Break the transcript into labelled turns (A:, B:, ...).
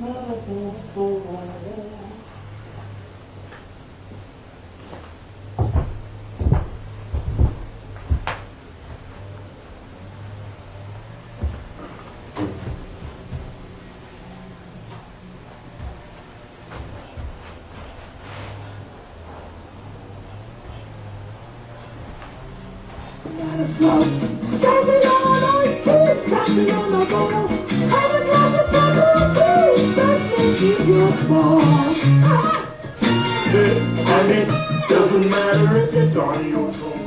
A: Scratching on my skin, scratching on my ball. Small.
B: And it doesn't matter if it's on your tall.